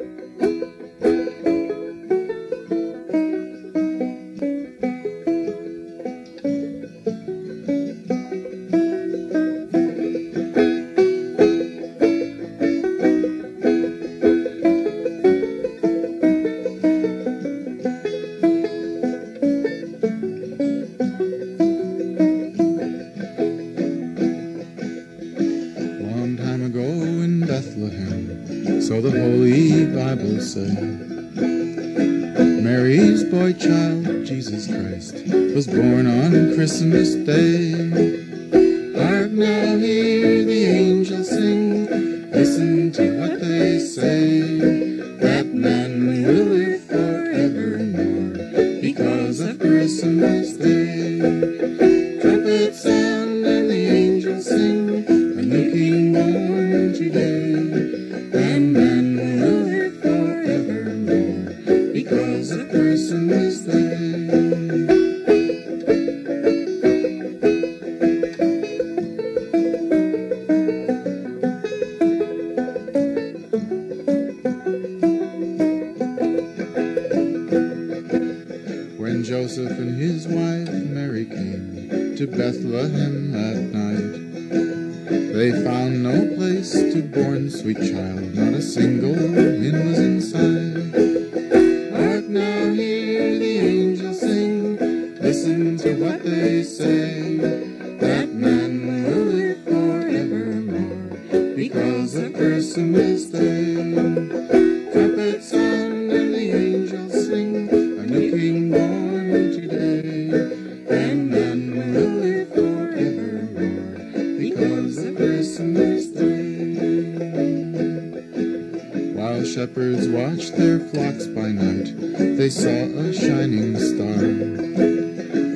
In Bethlehem, so the Holy Bible said. Mary's boy child, Jesus Christ, was born on Christmas Day. Hark now, hear because of Christmas Day. When Joseph and his wife Mary came to Bethlehem that night, they found no place to born sweet child, not a single inn was inside. Say. That man will live forevermore because of Christmas Day. Trumpets sound and the angels sing, a new king born today. And man will live forevermore because of Christmas Day. While shepherds watched their flocks by night, they saw a shining star.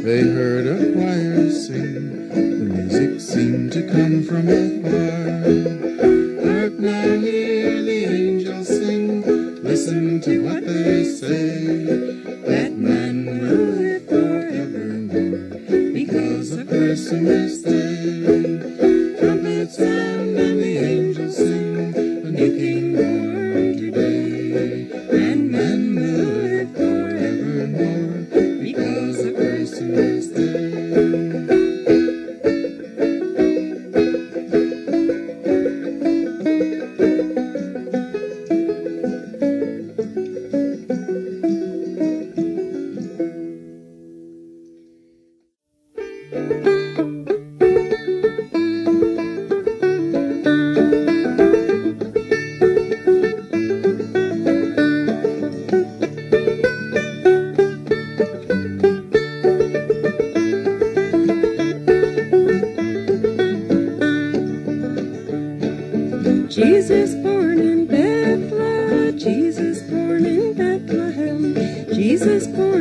They heard a choir sing, the music seemed to come from afar. Hark now, hear the angels sing, listen to what they say. That man will live forevermore because of Christmas Day. Trumpets sound Jesus born in Bethlehem, Jesus born in Bethlehem, Jesus born.